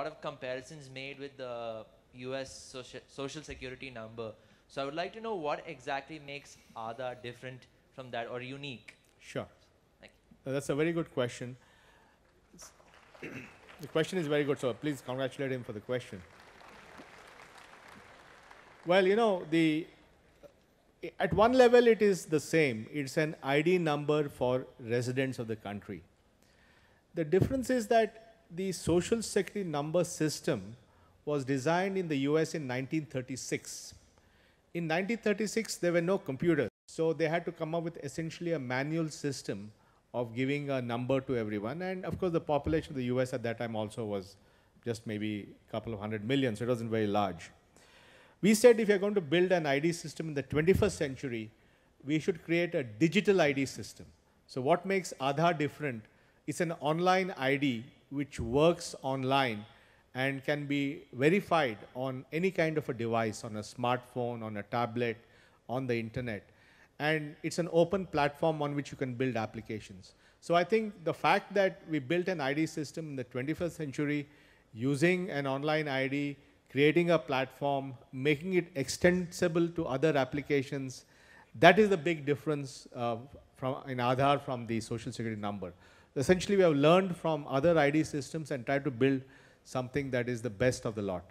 lot of comparisons made with the US social, social security number. So I would like to know what exactly makes Aadhaar different from that or unique. Sure. Thank Uh, That's a very good question. the question is very good, so please congratulate him for the question. Well, you know, the at one level it is the same. It's an ID number for residents of the country. The difference is that the social security number system was designed in the US in 1936. In 1936, there were no computers, so they had to come up with essentially a manual system of giving a number to everyone. And of course, the population of the US at that time also was just maybe a couple of hundred million, so it wasn't very large. We said if you're going to build an ID system in the 21st century, we should create a digital ID system. So what makes Aadhaar different? It's an online ID which works online and can be verified on any kind of a device, on a smartphone, on a tablet, on the internet. And it's an open platform on which you can build applications. So I think the fact that we built an ID system in the 21st century using an online ID, creating a platform, making it extensible to other applications, that is the big difference uh, from, in Aadhaar from the social security number. Essentially, we have learned from other ID systems and tried to build something that is the best of the lot.